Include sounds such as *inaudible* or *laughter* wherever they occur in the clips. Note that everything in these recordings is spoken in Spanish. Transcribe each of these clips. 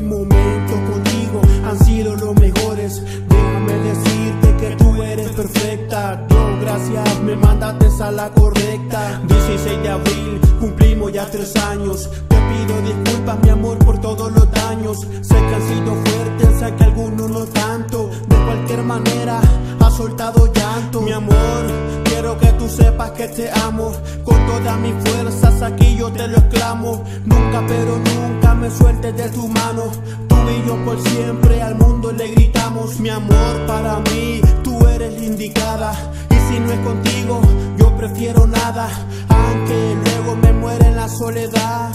momentos contigo han sido los mejores. Déjame decirte que tú eres perfecta. Dios, gracias, me mandaste a la correcta. 16 de abril, cumplimos ya tres años. Te pido disculpas, mi amor, por todos los daños. Sé que han sido fuertes, sé que algunos no tanto. De cualquier manera, ha soltado llanto. Mi amor, quiero que tú sepas que te amo. Con todas mis fuerzas aquí yo te lo exclamo. Nunca, pero nunca me sueltes de tu mano. Tú y yo por siempre al mundo le gritamos. Mi amor, para mí, tú eres la indicada. Y si no es contigo, yo prefiero nada. Aunque luego me muere en la soledad.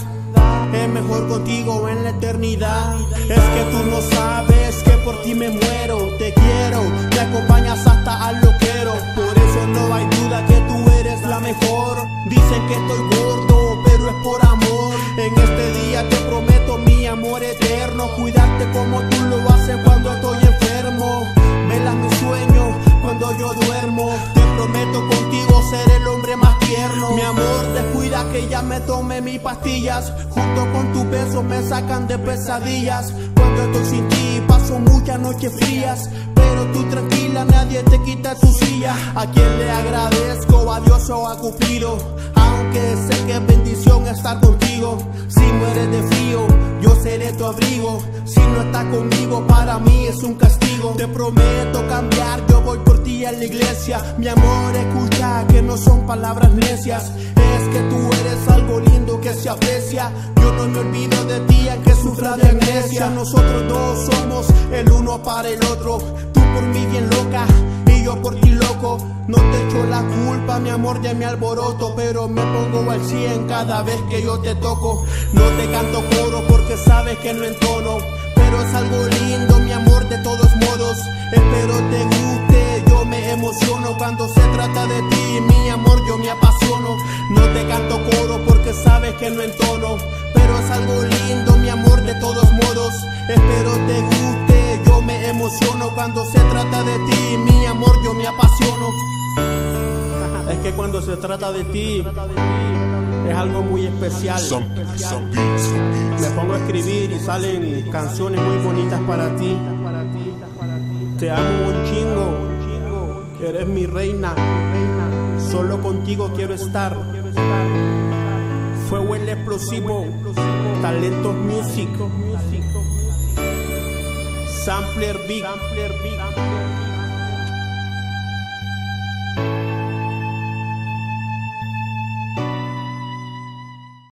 Es mejor contigo en la eternidad. Es que tú no sabes que por ti me muero. Te quiero, te acompañas hasta al loquero. Por eso no hay duda que tú eres la mejor. Dicen que estoy gordo, pero es por amor. Este como tú lo haces cuando estoy enfermo. Velas mi sueño cuando yo duermo. Te prometo contigo ser el hombre más tierno. Mi amor, descuida que ya me tome mis pastillas. Junto con tus besos me sacan de pesadillas. Cuando estoy sin ti paso muchas noches frías. Pero tú tranquila, nadie te quita tu silla. A quien le agradezco, a Dios o a Cupido. Aunque sé que es bendición estar contigo. Si mueres de frío, yo seré tu abrigo. Si no estás conmigo, para mí es un castigo. Te prometo cambiar, yo voy por ti a la iglesia. Mi amor, escucha que no son palabras necias. Es que tú eres algo lindo que se aprecia. Yo no me olvido de ti, aunque sufra de amnesia. Nosotros dos somos el uno para el otro. Tú por mí bien loca y yo por ti No te echo la culpa, mi amor, de mi alboroto. Pero me pongo al 100 cada vez que yo te toco. No te canto coro porque sabes que no entono. Pero es algo lindo, mi amor, de todos modos. Espero te guste, yo me emociono cuando se trata de ti. Mi amor, yo me apasiono. No te canto coro porque sabes que no entono. Pero es algo lindo, mi amor, de todos modos. Espero te guste, me emociono cuando se trata de ti. Mi amor, yo me apasiono. *laughs* Es que cuando se trata de ti, es algo muy especial. Me pongo a escribir y salen canciones muy bonitas para ti. Te amo un chingo, eres mi reina. Solo contigo quiero estar. Fuego el explosivo, talentos music. Sampler Big.